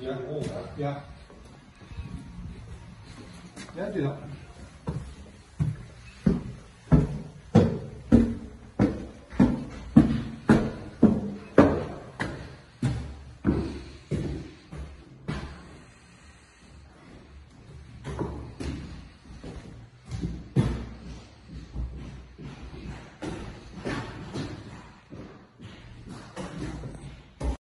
呀，我来，呀，呀，对了。